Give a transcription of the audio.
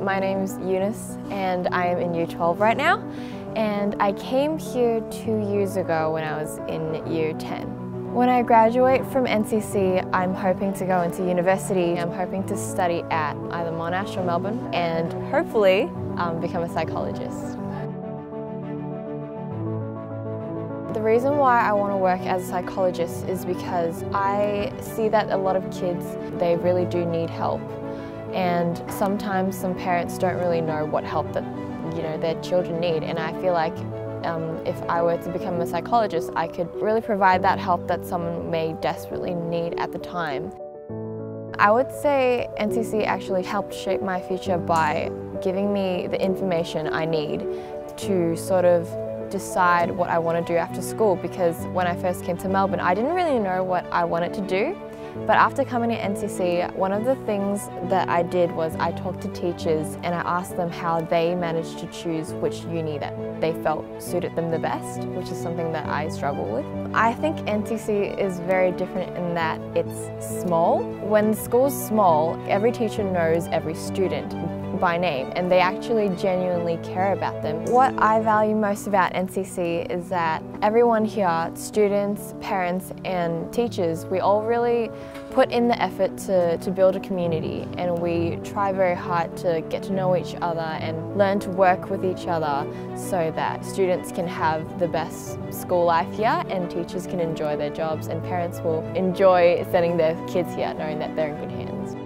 My name is Eunice and I am in Year 12 right now and I came here two years ago when I was in Year 10. When I graduate from NCC, I'm hoping to go into university. I'm hoping to study at either Monash or Melbourne and hopefully um, become a psychologist. The reason why I want to work as a psychologist is because I see that a lot of kids, they really do need help. And sometimes some parents don't really know what help that you know their children need. And I feel like um, if I were to become a psychologist, I could really provide that help that someone may desperately need at the time. I would say NCC actually helped shape my future by giving me the information I need to sort of decide what I want to do after school because when I first came to Melbourne I didn't really know what I wanted to do but after coming to NCC one of the things that I did was I talked to teachers and I asked them how they managed to choose which uni that they felt suited them the best which is something that I struggle with. I think NCC is very different in that it's small. When the school's small every teacher knows every student by name and they actually genuinely care about them. What I value most about NCC is that everyone here, students, parents and teachers, we all really put in the effort to, to build a community and we try very hard to get to know each other and learn to work with each other so that students can have the best school life here and teachers can enjoy their jobs and parents will enjoy sending their kids here knowing that they're in good hands.